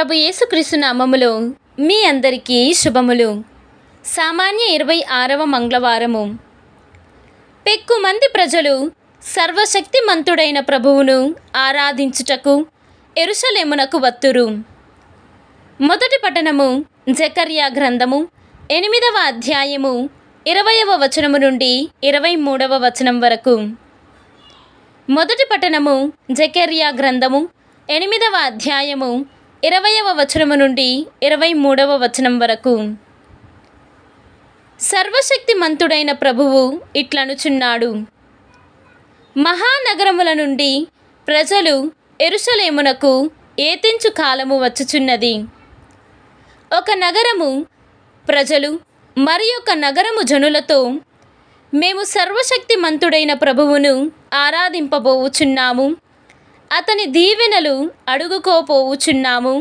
ప్రభు యేసుక్రీస్తు నామములో మీ అందరికీ శుభములు. సామాన్య ఇరవై ఆరవ మంగళవారము. పెక్కు మంది ప్రజలు సర్వశక్తిమంతుడైన ప్రభువును ఆరాధించుటకు ఎరుసలేమునకు వత్తురు. మొదటి పట్టణము జకర్యా గ్రంథము ఎనిమిదవ అధ్యాయము ఇరవయవ వచనము నుండి ఇరవై మూడవ వచనం వరకు. మొదటి పట్టణము జకెర్యా గ్రంథము ఎనిమిదవ అధ్యాయము ఇరవయవ వచనము నుండి ఇరవై మూడవ వచనం వరకు. సర్వశక్తి మంతుడైన ప్రభువు ఇట్లనుచున్నాడు. మహానగరముల నుండి ప్రజలు ఎరుసలేమునకు ఏతించు కాలము వచ్చుచున్నది. ఒక నగరము ప్రజలు మరి ఒక నగరము జనులతో మేము సర్వశక్తిమంతుడైన ప్రభువును ఆరాధింపబోవుచున్నాము. అతని దీవెనలు అడుగుకోపోవుచున్నాము.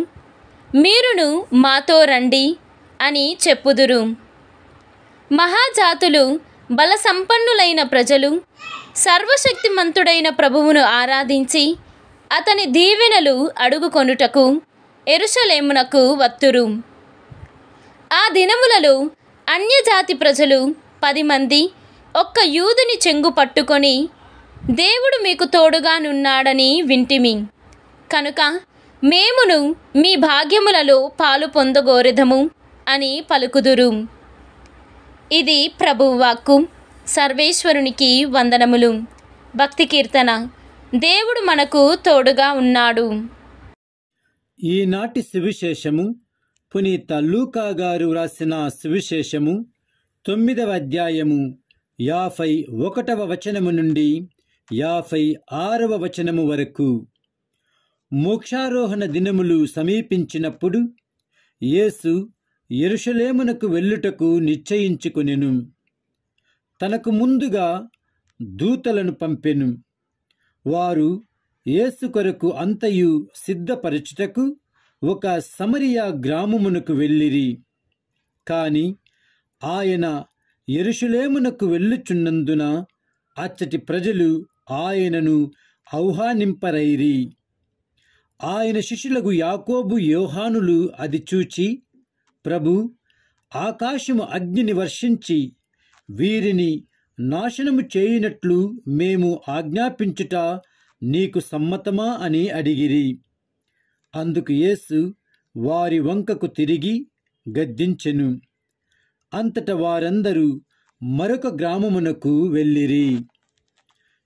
మీరును మాతో రండి అని చెప్పుదురు. మహాజాతులు బలసంపన్నులైన ప్రజలు సర్వశక్తిమంతుడైన ప్రభువును ఆరాధించి అతని దీవెనలు అడుగుకొనుటకు ఎరుసలేమునకు వత్తురు. ఆ దినములలో అన్యజాతి ప్రజలు పది మంది ఒక్క యూదుని చెంగు పట్టుకొని దేవుడు మీకు తోడుగానున్నాడని వింటిమి. కనుక మేమును మీ భాగ్యములలో పాలు పొందగోరెదము అని పలుకుదురు. ఇది ప్రభువాక్కు సర్వేశ్వరునికి వందనములు. భక్తి కీర్తన. దేవుడు మనకు తోడుగా ఉన్నాడు. ఈనాటి సువిశేషము పునీత లూకా గారు వ్రాసిన సువిశేషము తొమ్మిదవ అధ్యాయము యాభై ఒకటవ వచనము నుండి యాభై ఆరవ వచనము వరకు. మోక్షారోహణ దినములు సమీపించినప్పుడు యేసు ఎరుషలేమునకు వెళ్ళుటకు నిశ్చయించుకొనెను. తనకు ముందుగా దూతలను పంపెను. వారు యేసు కొరకు అంతయు సిద్ధపరచుటకు ఒక సమరియా గ్రామమునకు వెళ్ళిరి. కాని ఆయన ఎరుషులేమునకు వెళ్ళుచున్నందున అచ్చటి ప్రజలు ఆయనను ఆహ్వానింపరైరి ఆయన శిష్యులకు యాకోబు యోహానులు అది చూచి ప్రభు ఆకాశము అగ్నిని వర్షించి వీరిని నాశనము చేయునట్లు మేము ఆజ్ఞాపించుట నీకు సమ్మతమా అని అడిగిరి. అందుకు యేసు వారి వంకకు తిరిగి గద్దించెను. అంతట వారందరూ మరొక గ్రామమునకు వెళ్ళిరి.